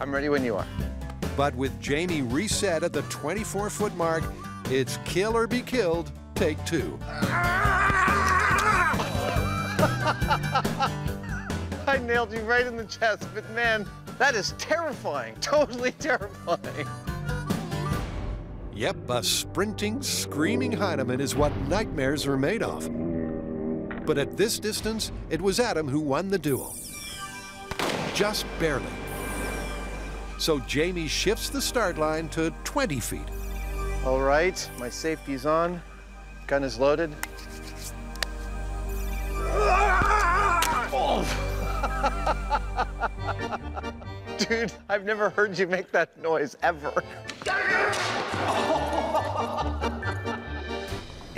I'm ready when you are. But with Jamie reset at the 24 foot mark, it's kill or be killed, take two. I nailed you right in the chest, but man, that is terrifying. Totally terrifying. Yep, a sprinting, screaming Hyneman is what nightmares are made of. But at this distance, it was Adam who won the duel. Just barely. So Jamie shifts the start line to 20 feet. All right, my safety's on. Gun is loaded. Dude, I've never heard you make that noise ever.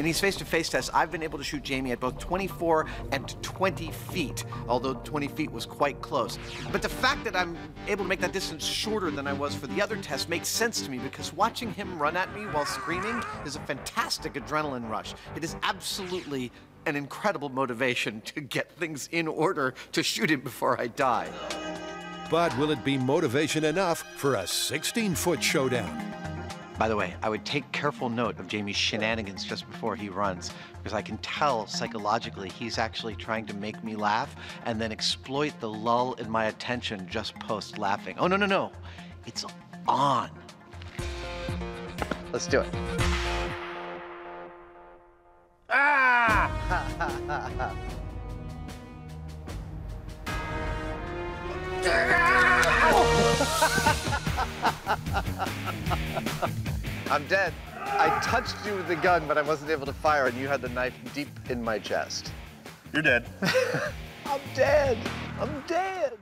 In these face-to-face tests, I've been able to shoot Jamie at both 24 and 20 feet, although 20 feet was quite close. But the fact that I'm able to make that distance shorter than I was for the other test makes sense to me because watching him run at me while screaming is a fantastic adrenaline rush. It is absolutely an incredible motivation to get things in order to shoot him before I die. But will it be motivation enough for a 16 foot showdown? By the way, I would take careful note of Jamie's shenanigans just before he runs, because I can tell psychologically he's actually trying to make me laugh and then exploit the lull in my attention just post laughing. Oh, no, no, no. It's on. Let's do it. Ah! I'm dead. I touched you with the gun, but I wasn't able to fire, and you had the knife deep in my chest. You're dead. I'm dead. I'm dead.